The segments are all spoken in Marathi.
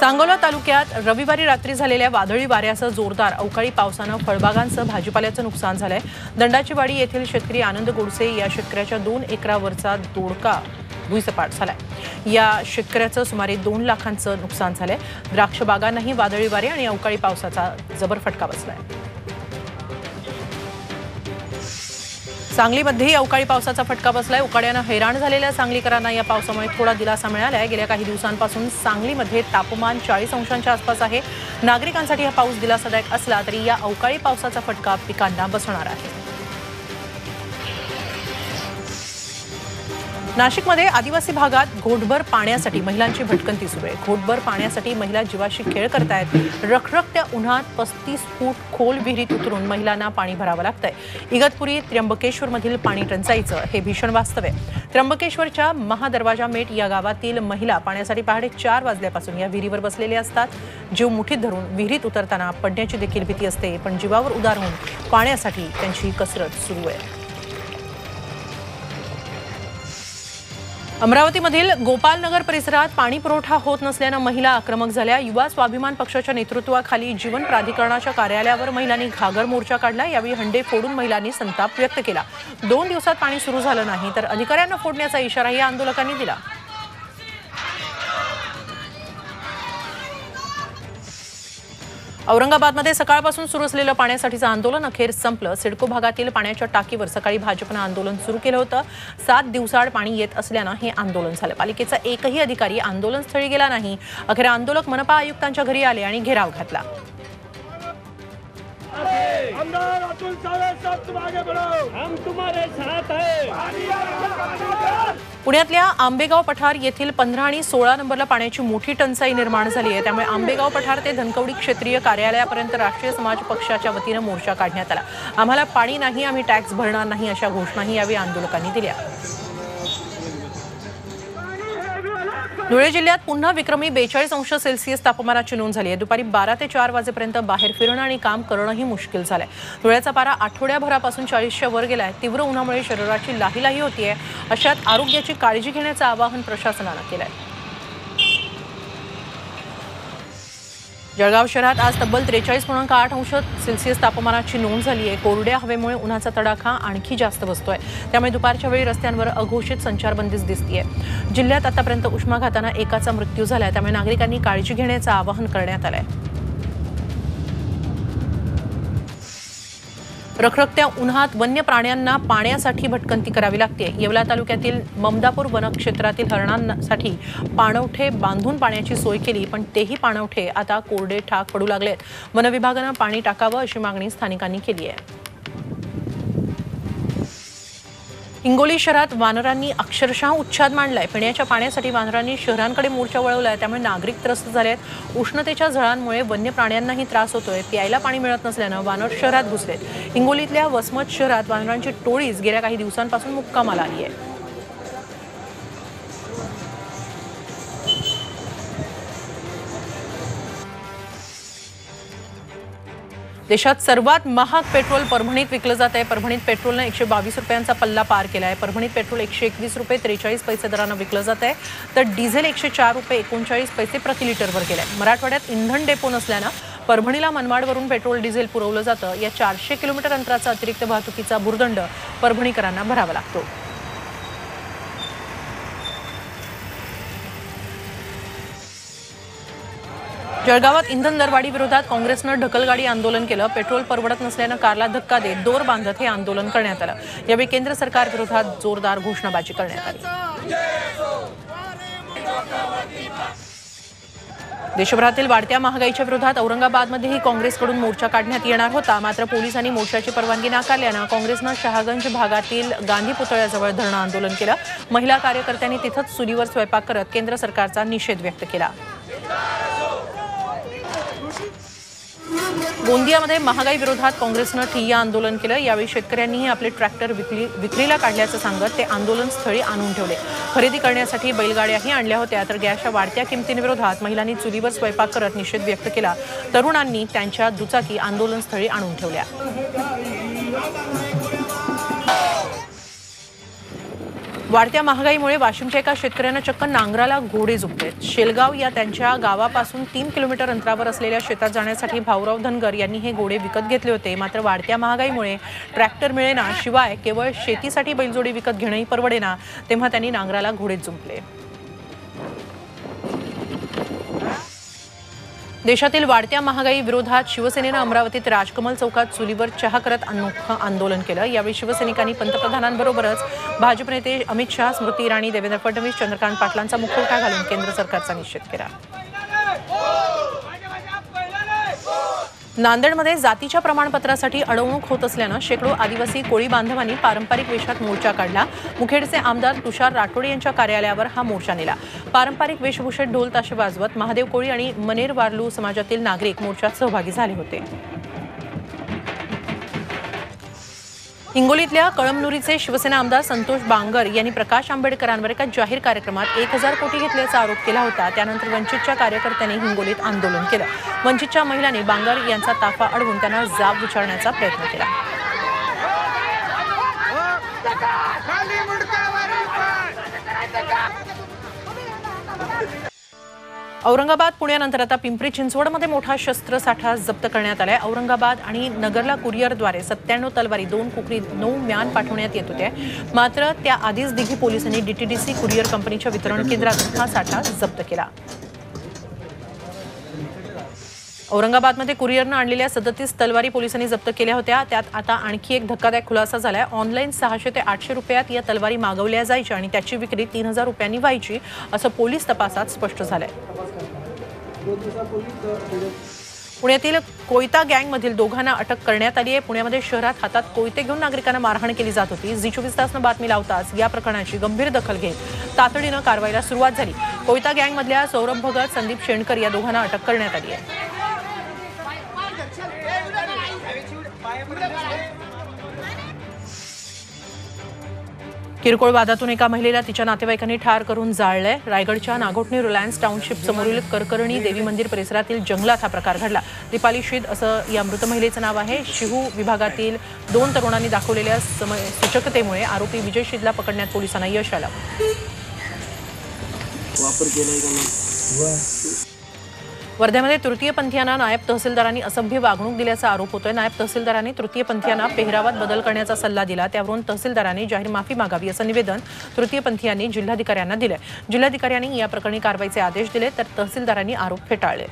सांगोला तालुक्यात रविवारी रात्री झालेल्या वादळी वाऱ्यासह जोरदार अवकाळी पावसानं फळबागांसह भाजीपाल्याचं नुकसान झालंय. दंडाचीवाडी येथील शेतकरी आनंद गोडसे या शेतकऱ्याच्या दोन एकरावरचा दोडका भुईसपाट झालाय. या शेतकऱ्याचं सुमारे दोन लाखांचं नुकसान झालंय. द्राक्ष बागांनाही वादळी वारे आणि अवकाळी पावसाचा जबर फटका बसलाय. सांगलीमध्येही अवकाळी पावसाचा फटका बसलाय. उकाड्यानं हैराण झालेल्या सांगलीकरांना या पावसामुळे थोडा दिलासा मिळाला आहे गेल्या काही दिवसांपासून सांगलीमध्ये तापमान चाळीस अंशांच्या आसपास आहे. नागरिकांसाठी हा पाऊस दिलासादायक असला तरी या अवकाळी पावसाचा फटका पिकांना बसणार आहे. नाशिकमध्ये आदिवासी भागात घोटभर पाण्यासाठी महिलांची भटकंती सुरू आहे. घोटभर पाण्यासाठी महिला जीवाशी खेळ करतायत. रखरखत्या उन्हात पस्तीस फूट खोल विहिरीत उतरून महिलांना पाणी भरावं लागतंय. इगतपुरी त्र्यंबकेश्वरमधील पाणी टंचाईचं हे भीषण वास्तव आहे. त्र्यंबकेश्वरच्या महादरवाजा मेट या गावातील महिला पाण्यासाठी पहाटे चार वाजल्यापासून या विहिरीवर बसलेल्या असतात. जीव मुठीत धरून विहिरीत उतरताना पडण्याची देखील भीती असते पण जीवावर उदार होऊन पाण्यासाठी त्यांची कसरत सुरू आहे. अमरावतीमधील गोपालनगर परिसरात पाणी पुरवठा होत नसल्यानं महिला आक्रमक झाल्या. युवा स्वाभिमान पक्षाच्या नेतृत्वाखाली जीवन प्राधिकरणाच्या कार्यालयावर महिलांनी घागर मोर्चा काढला. यावेळी हंडे फोडून महिलांनी संताप व्यक्त केला. दोन दिवसात पाणी सुरू झालं नाही तर अधिकाऱ्यांना फोडण्याचा इशाराही आंदोलकांनी दिला. औरंगाबादमध्ये सकाळपासून सुरू असलेलं पाण्यासाठीचं आंदोलन अखेर संपलं. सिडको भागातील पाण्याच्या टाकीवर सकाळी भाजपनं आंदोलन सुरू केलं होतं. सात दिवसाआड पाणी येत असल्यानं हे आंदोलन झालं. पालिकेचा एकही अधिकारी आंदोलनस्थळी गेला नाही. अखेर आंदोलक मनपा आयुक्तांच्या घरी आले आणि घेराव घातला. आमदार अतुल सावे साहब तुम आगे बढ़ो हम तुम्हारे साथ हैं. पुण्यातल्या आंबेगाव पठार येथील पंधरा आणि सोळा नंबरला पाण्याची मोठी टंचाई निर्माण झाली आहे. त्यामुळे आंबेगाव पठार ते धनकवडी क्षेत्रीय कार्यालयापर्यंत राष्ट्रीय समाज पक्षाच्या वतीनं मोर्चा काढण्यात आला. आम्हाला पाणी नाही आम्ही टॅक्स भरणार नाही अशा घोषणाही यावेळी आंदोलकांनी दिल्या. धुळे जिल्ह्यात पुन्हा विक्रमी बेचाळीस अंश सेल्सिअस तापमानाची नोंद झाली आहे. दुपारी बारा ते चार वाजेपर्यंत बाहेर फिरणं आणि काम करणंही मुश्किल झालंय. धुळ्याचा पारा आठवड्याभरापासून चाळीसच्या वर गेलाय. तीव्र उन्हामुळे शरीराची लाहीलाही होतीये. अशात आरोग्याची काळजी घेण्याचं आवाहन प्रशासनानं आहे जळगाव शहरात आज तब्बल त्रेचाळीस पूर्णांक आठ अंश सेल्सिअस तापमानाची नोंद झाली आहे. कोरड्या हवेमुळे उन्हाचा तडाखा आणखी जास्त बसतोय. त्यामुळे दुपारच्या वेळी रस्त्यांवर अघोषित संचारबंदीच दिसतीये. जिल्ह्यात आतापर्यंत उष्माघातानं एकाचा मृत्यू झालाय. त्यामुळे नागरिकांनी काळजी घेण्याचं आवाहन करण्यात आलं आहे रखरखत्या उन्हात वन्य प्राण्यांना पाण्यासाठी भटकंती करावी लागते. येवला तालुक्यातील ममदापूर वनक्षेत्रातील हरणांसाठी पाणवठे बांधून पाण्याची सोय केली पण तेही पाणवठे आता कोरडे ठाक पडू लागलेत. वनविभागानं पाणी टाकावं अशी मागणी स्थानिकांनी केली आहे. हिंगोली शहरात वानरांनी अक्षरशः उच्छाद मांडलाय. पिण्याच्या पाण्यासाठी वानरांनी शहरांकडे मोर्चा वळवलाय त्यामुळे नागरिक त्रस्त झाले आहेत उष्णतेच्या झळांमुळे वन्य प्राण्यांनाही त्रास होतोय. प्यायला पाणी मिळत नसल्यानं वानर शहरात घुसलेत. हिंगोलीतल्या वसमत शहरात वानरांची टोळीच गेल्या काही दिवसांपासून मुक्कामाला आली आहे. देशात सर्वात महाग पेट्रोल परभणीत विकलं जात आहे. परभणीत पेट्रोलनं एकशे बावीस रुपयांचा पल्ला पार केला आहे. परभणीत पेट्रोल एकशे एकवीस रुपये त्रेचाळीस पैसे दरानं विकलं जात आहे. तर डिझेल एकशे चार रुपये एकोणचाळीस पैसे प्रति लिटरवर गेलं आहे मराठवाड्यात इंधन डेपो नसल्यानं परभणीला मनमाडवरून पेट्रोल डिझेल पुरवलं जातं. या चारशे किलोमीटर अंतराचा अतिरिक्त वाहतुकीचा भुर्दंड परभणीकरांना भरावा लागतो. जळगावात इंधन दरवाढी विरोधात काँग्रेसनं ढकलगाडी आंदोलन केलं. पेट्रोल परवडत नसल्यानं कारला धक्का देत दोर बांधत हे आंदोलन करण्यात आलं. यावेळी केंद्र सरकार विरोधात जोरदार घोषणाबाजी करण्यात आली. देशभरातील वाढत्या महागाईच्या विरोधात औरंगाबादमध्येही काँग्रेसकडून मोर्चा काढण्यात येणार होता. मात्र पोलिसांनी मोर्चाची परवानगी नाकारल्यानं काँग्रेसनं शहागंज भागातील गांधी पुतळ्याजवळ धरणं आंदोलन केलं. महिला कार्यकर्त्यांनी तिथंच चुलीवर स्वयंपाक करत केंद्र सरकारचा निषेध व्यक्त केला. गोंदियामध्ये महागाई विरोधात काँग्रेसनं ठिय्या आंदोलन केलं. यावेळी शेतकऱ्यांनीही आपले ट्रॅक्टर विक्री विक्रीला काढल्याचं सांगत ते आंदोलन स्थळी आणून ठेवले. खरेदी करण्यासाठी बैलगाड्याही आणल्या होत्या तर गॅसच्या वाढत्या किमतींविरोधात महिलांनी चुलीवर स्वयंपाक करत निषेध व्यक्त केला. तरुणांनी त्यांच्या दुचाकी आंदोलनस्थळी आणून ठेवल्या. वाढत्या महागाईमुळे वाशिमच्या एका शेतकऱ्यानं चक्क नांगराला घोडे झुकलेत शेलगाव या त्यांच्या गावापासून तीन किलोमीटर अंतरावर असलेल्या शेतात जाण्यासाठी भाऊराव धनगर यांनी हे घोडे विकत घेतले होते. मात्र वाढत्या महागाईमुळे ट्रॅक्टर मिळेना शिवाय केवळ शेतीसाठी बैलजोडी विकत घेणंही परवडेना तेव्हा त्यांनी नांगराला घोडे जुंपले देशातील वाढत्या महागाई विरोधात शिवसेनेनं अमरावतीत राजकमल चौकात चुलीवर चहा करत अनोखं आंदोलन केलं. यावेळी शिवसैनिकांनी पंतप्रधानांबरोबरच भाजप नेते अमित शहा स्मृती इराणी देवेंद्र फडणवीस चंद्रकांत पाटलांचा मुखवटा घालून केंद्र सरकारचा निषेध केला. नांदेडमध्ये जातीच्या प्रमाणपत्रासाठी अडवणूक होत असल्यानं शेकडो आदिवासी कोळी बांधवांनी पारंपरिक वेशात मोर्चा काढला. मुखेडचे आमदार तुषार राठोडे यांच्या कार्यालयावर हा मोर्चा नेला. पारंपरिक वेशभूषेत ढोल ताशे वाजवत महादेव कोळी आणि मनेर वारलू समाजातील नागरिक मोर्चात सहभागी झाले होते. हिंगोलीतल्या कळमनुरीचे शिवसेना आमदार संतोष बांगर यांनी प्रकाश आंबेडकरांवर एका जाहीर कार्यक्रमात एक हजार कोटी घेतल्याचा आरोप केला होता. त्यानंतर वंचितच्या कार्यकर्त्यांनी हिंगोलीत आंदोलन केलं. वंचितच्या महिलांनी बांगर यांचा ताफा अडवून त्यांना जाब विचारण्याचा प्रयत्न केला. औरंगाबाद पुण्यानंतर आता पिंपरी चिंचवडमध्ये मोठा शस्त्रसाठा जप्त करण्यात आलाय. औरंगाबाद आणि नगरला कुरिअरद्वारे सत्त्याण्णव तलवारी दोन कुकरी नऊ म्यान पाठवण्यात येत होते मात्र त्याआधीच दिघी पोलिसांनी डीटीडीसी कुरिअर कंपनीच्या वितरण केंद्रातून हा साठा जप्त केला. औरंगाबादमध्ये कुरिअरनं आणलेल्या सदतीस तलवारी पोलिसांनी जप्त केल्या होत्या. त्यात आता आणखी एक धक्कादायक खुलासा झालाय. ऑनलाईन सहाशे ते आठशे रुपयात या तलवारी मागवल्या जायच्या आणि त्याची विक्री तीन हजार रुपयांनी व्हायची असं पोलीस तपासात स्पष्ट झालंय. पुण्यातील कोयता गँगमधील दोघांना अटक करण्यात आली आहे. पुण्यामध्ये शहरात हातात कोयते घेऊन नागरिकांना मारहाण केली जात होती. झी चोवीस तासनं बातमी लावताच या प्रकरणाची गंभीर दखल घेत तातडीनं कारवाईला सुरुवात झाली. कोयता गँगमधल्या सौरभ भगत संदीप शेणकर या दोघांना अटक करण्यात आली आहे. किरकोळ वादातून एका महिलेला तिच्या नातेवाईकांनी ठार करून जाळलंय. रायगडच्या नागोठणी रिलायन्स टाउनशिप समोरील करकर्णी देवी मंदिर परिसरातील जंगलात हा प्रकार घडला. दीपाली शीद असं या मृत महिलेचं नाव आहे. शिहू विभागातील दोन तरुणांनी दाखवलेल्या सूचकतेमुळे आरोपी विजय शीदला पकडण्यात पोलिसांना यश आलं. वर्ध्यामध्ये तृतीयपंथीयांना नायब तहसीलदारांनी असभ्य वागणूक दिल्याचा आरोप होतोय. नायब तहसीलदारांनी तृतीयपंथीयांना पेहरावात बदल करण्याचा सल्ला दिला. त्यावरून तहसीलदारांनी जाहीर माफी मागावी असं निवेदन तृतीयपंथीयांनी जिल्हाधिकाऱ्यांना दिलंय. जिल्हाधिकाऱ्यांनी या प्रकरणी कारवाईचे आदेश दिले तर तहसीलदारांनी आरोप फेटाळले.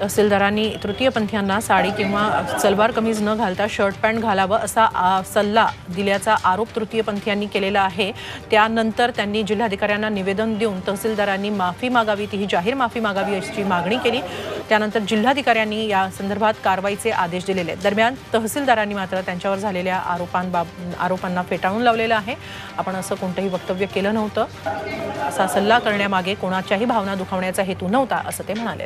तहसीलदारांनी तृतीयपंथीयांना साडी किंवा सलवार कमीज न घालता शर्ट पॅन्ट घालावं असा सल्ला दिल्याचा आरोप तृतीयपंथीयांनी केलेला आहे. त्यानंतर त्यांनी जिल्हाधिकाऱ्यांना निवेदन देऊन तहसीलदारांनी माफी मागावी तीही जाहीर माफी मागावी अशी मागणी केली. त्यानंतर जिल्हाधिकाऱ्यांनी या संदर्भात कारवाईचे आदेश दिलेले. आहेत. दरम्यान तहसीलदारांनी मात्र त्यांच्यावर झालेल्या आरोपांबाब आरोपांना फेटाळून लावलेलं आहे. आपण असं कोणतंही वक्तव्य केलं नव्हतं. असा सल्ला करण्यामागे कोणाच्याही भावना दुखावण्याचा हेतू नव्हता असं ते म्हणाले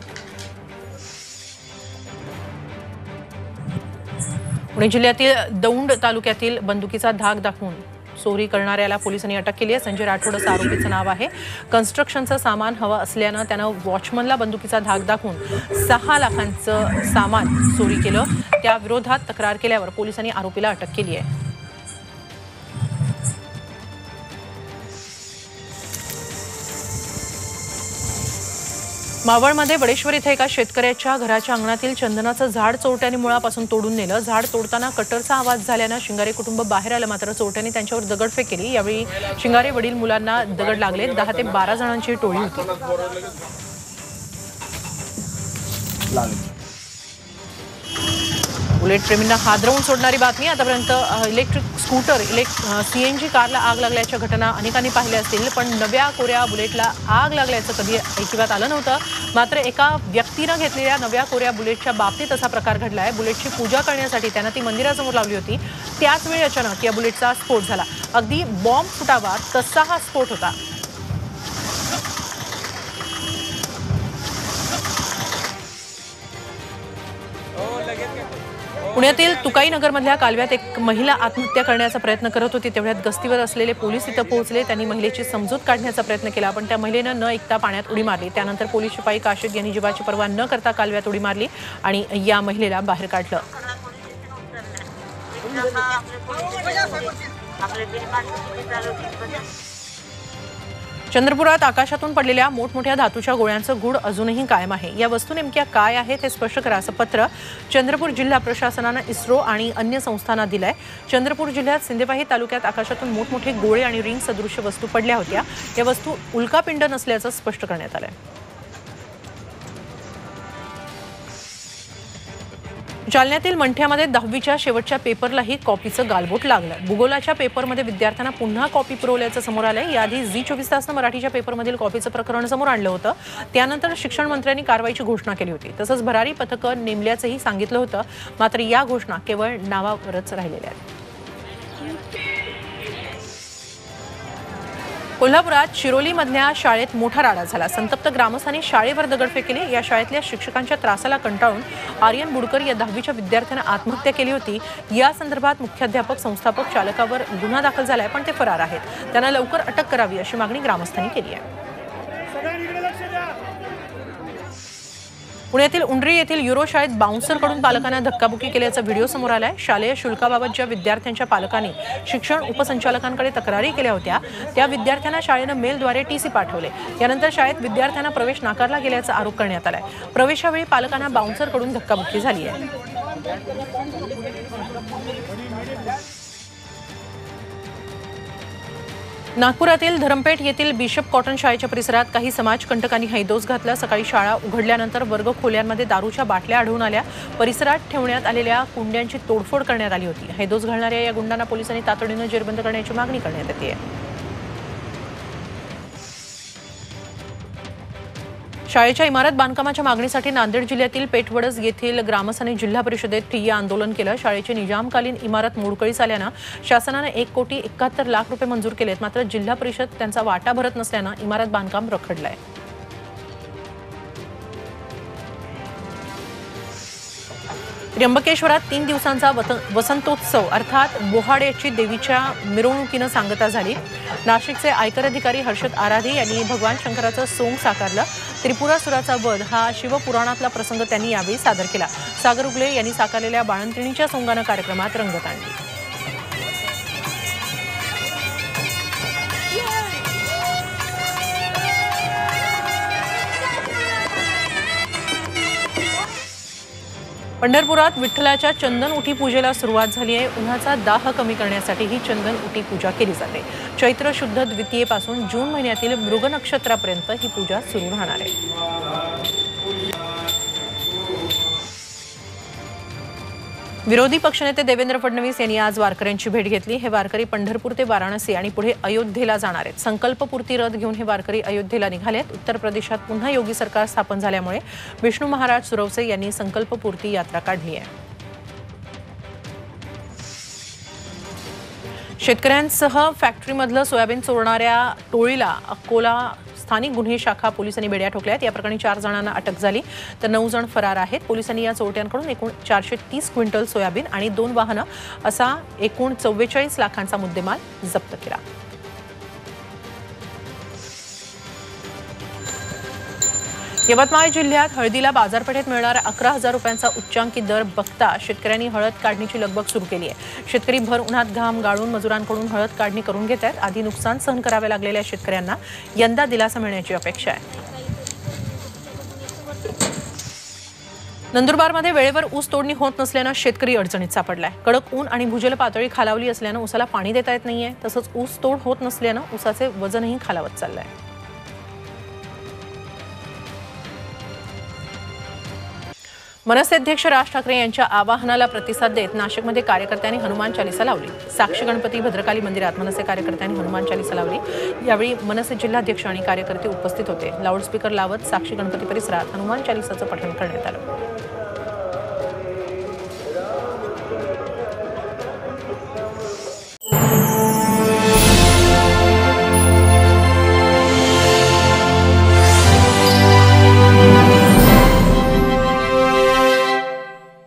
पुणे जिल्ह्यातील दौंड तालुक्यातील बंदुकीचा धाक दाखवून चोरी करणाऱ्याला पोलिसांनी अटक केली आहे. संजय राठोड असं आरोपीचं नाव आहे. कन्स्ट्रक्शनचं सामान हवं असल्यानं त्यानं वॉचमनला बंदुकीचा धाक दाखवून सहा लाखांचं सामान चोरी केलं. त्या विरोधात तक्रार केल्यावर पोलिसांनी आरोपीला अटक केली आहे. मावळमध्ये बडेश्वर इथे एका शेतकऱ्याच्या घराच्या अंगणातील चंदनाचं झाड चोरट्याने मुळापासून तोडून नेलं. झाड तोडताना कटरचा आवाज झाल्यानं शिंगारे कुटुंब बाहेर आलं. मात्र चोरट्यांनी त्यांच्यावर दगडफेक केली. यावेळी शिंगारे वडील मुलांना दगड लागले. दहा ते बारा जणांची टोळी होती. बुलेट प्रेमींना हादरवून सोडणारी बातमी. आतापर्यंत इलेक्ट्रिक स्कूटर इलेक् जी कारला आग लागल्याच्या घटना अनेकांनी पाहिल्या असतील पण नव्या कोऱ्या बुलेटला आग लागल्याचं कधी ऐकिवात आलं नव्हतं. मात्र एका व्यक्तीनं घेतलेल्या नव्या कोऱ्या बुलेटच्या बाबतीत असा प्रकार घडला आहे बुलेटची पूजा करण्यासाठी त्यानं ती मंदिरासमोर लावली होती. त्याच वेळी अचानक या बुलेटचा स्फोट झाला. अगदी बॉम्ब फुटावा तसा हा स्फोट होता. पुण्यातील तुकाई नगरमधल्या कालव्यात एक महिला आत्महत्या करण्याचा प्रयत्न करत होती. तेवढ्यात गस्तीवर असलेले पोलीस इथं पोहोचले. त्यांनी महिलेची समजूत काढण्याचा प्रयत्न केला. पण त्या महिलेनं न ऐकता पाण्यात उडी मारली. त्यानंतर पोलीस शिपाई काशिद यांनी जीवाची पर्वा न करता कालव्यात उडी मारली आणि या महिलेला बाहेर काढलं. चंद्रपुरात आकाशातून पडलेल्या मोठमोठ्या धातूच्या गोळ्यांचं गूढ अजूनही कायम आहे. या वस्तू नेमक्या काय आहेत हे स्पष्ट करा असं पत्र चंद्रपूर जिल्हा प्रशासनानं इस्रो आणि अन्य संस्थांना दिलंय. चंद्रपूर जिल्ह्यात सिंदेवाही तालुक्यात आकाशातून मोठमोठे गोळे आणि रिंग सदृश्य वस्तू पडल्या होत्या. या वस्तू उल्कापिंड नसल्याचं स्पष्ट करण्यात आलं आहे जालन्यातील मंठ्यामध्ये दहावीच्या शेवटच्या पेपरलाही कॉपीचं गालबोट लागलं. भूगोलाच्या पेपरमध्ये विद्यार्थ्यांना पुन्हा कॉपी पुरवल्याचं समोर आलंय. याआधी झी चोवीस तासनं मराठीच्या पेपरमधील कॉपीचं प्रकरण समोर आणलं होतं. त्यानंतर शिक्षण मंत्र्यांनी कारवाईची घोषणा केली होती. तसंच भरारी पथकं नेमल्याचंही सांगितलं होतं. मात्र या घोषणा केवळ नावावरच राहिलेल्या आहेत. कोल्हापुरात शिरोलीमधल्या शाळेत मोठा राडा झाला. संतप्त ग्रामस्थांनी शाळेवर दगडफेक केली या शाळेतल्या शिक्षकांच्या त्रासाला कंटाळून आर्यन बुडकर या दहावीच्या विद्यार्थ्यानं आत्महत्या केली होती. या संदर्भात मुख्याध्यापक संस्थापक चालकावर गुन्हा दाखल झालाय पण ते फरार आहेत. त्यांना लवकर अटक करावी अशी मागणी ग्रामस्थांनी केली आहे. पुण्यातील उंडरी येथील युरो शाळेत बाउन्सरकडून पालकांना धक्काबुकी केल्याचा व्हिडिओ समोर आलाय. शालेय शुल्काबाबत ज्या विद्यार्थ्यांच्या पालकांनी शिक्षण उपसंचालकांकडे तक्रारी केल्या होत्या त्या विद्यार्थ्यांना शाळेनं मेलद्वारे टीसी पाठवले. यानंतर शाळेत विद्यार्थ्यांना प्रवेश नाकारला गेल्याचा आरोप करण्यात आलाय. प्रवेशावेळी पालकांना बाउन्सरकडून धक्काबुक्की झाली आहे नागपुरातील धरमपेठ येथील बिशप कॉटन शाळेच्या परिसरात काही समाजकंटकांनी हैदोस घातला. सकाळी शाळा उघडल्यानंतर वर्ग खोल्यांमध्ये दारूच्या बाटल्या आढळून आल्या. परिसरात ठेवण्यात आलेल्या कुंड्यांची तोडफोड करण्यात आली होती. हैदोस घालणाऱ्या या गुंडांना पोलिसांनी तातडीनं जेरबंद करण्याची मागणी करण्यात येते. आहे शाळेच्या इमारत बांधकामाच्या मागणीसाठी नांदेड जिल्ह्यातील पेठवडस येथील ग्रामस्थांनी जिल्हा परिषदेत ठिय्या आंदोलन केलं. शाळेची निजामकालीन इमारत मोडकळीस आल्यानं शासनानं एक कोटी एकाहत्तर लाख रुपये मंजूर केलेत. मात्र जिल्हा परिषद त्यांचा वाटा भरत नसल्यानं इमारत बांधकाम रखडलंय. त्र्यंबकेश्वरात तीन दिवसांचा वत- वसंतोत्सव अर्थात बोहाड्याची देवीच्या मिरवणुकीनं सांगता झाली. नाशिकचे आयकर अधिकारी हर्षद आराधे यांनी भगवान शंकराचं सोंग साकारलं. त्रिपुरासुराचा वध हा शिवपुराणातला प्रसंग त्यांनी यावेळी सादर केला. सागर उगले यांनी साकारलेल्या बाळंतिणीच्या सोंगानं कार्यक्रमात रंगत आणली. पंढरपुरात विठ्ठलाच्या चंदन उठी पूजेला सुरुवात झाली आहे. उन्हाचा दाह कमी करण्यासाठी ही चंदन उठी पूजा केली जाते. चैत्र शुद्ध द्वितीयेपासून जून महिन्यातील मृग नक्षत्रापर्यंत ही पूजा सुरू राहणार आहे. विरोधी पक्षनेते देवेंद्र फडणवीस यांनी आज वारकऱ्यांची भेट घेतली. हे वारकरी पंढरपूर ते वाराणसी आणि पुढे अयोध्येला जाणार आहेत. संकल्पपूर्ती रथ घेऊन हे वारकरी अयोध्येला निघालेत उत्तर प्रदेशात पुन्हा योगी सरकार स्थापन झाल्यामुळे विष्णू महाराज सुरवसे यांनी संकल्पपूर्ती यात्रा काढली आहे. शेतकऱ्यांसह फॅक्टरीमधलं सोयाबीन चोरणाऱ्या टोळीला अकोला स्थानिक गुन्हे शाखा पोलिसांनी बेड्या ठोकल्यात या प्रकरणी चार जणांना अटक झाली. तर नऊ जण फरार आहेत. पोलिसांनी या चोरट्यांकडून एकूण चारशे तीस क्विंटल सोयाबीन आणि दोन वाहनं असा एकूण चव्वेचाळीस लाखांचा मुद्देमाल जप्त केला. यवतमाळ जिल्ह्यात हळदीला बाजारपेठेत मिळणारा अकरा हजार रुपयांचा उच्चांकी दर बघता शेतकऱ्यांनी हळद काढणीची लगबग सुरू केली आहे. शेतकरी भर उन्हात घाम गाळून मजुरांकडून हळद काढणी करून घेत आहेत. आधी नुकसान सहन करावे लागलेल्या शेतकऱ्यांना यंदा दिलासा मिळण्याची अपेक्षा आहे. नंदुरबारमध्ये वेळेवर ऊस तोडणी होत नसल्यानं शेतकरी अडचणीत सापडलाय. कडक ऊन आणि भूजल पातळी खालावली असल्यानं ऊसाला पाणी देता येत नाहीये. तसंच ऊस तोड होत नसल्यानं ऊसाचे वजनही खालावत चाललंय. मनसे अध्यक्ष राज ठाकरे यांच्या आवाहनाला प्रतिसाद देत नाशिकमध्ये कार्यकर्त्यांनी हनुमान चालिसा लावली. साक्षी गणपती भद्रकाली मंदिरात मनसे कार्यकर्त्यांनी हनुमान चालिसा लावली. यावेळी मनसे जिल्हाध्यक्ष आणि कार्यकर्ते उपस्थित होते. लाऊडस्पीकर लावत साक्षी गणपती परिसरात हनुमान चालिसाचं पठण करण्यात आलं.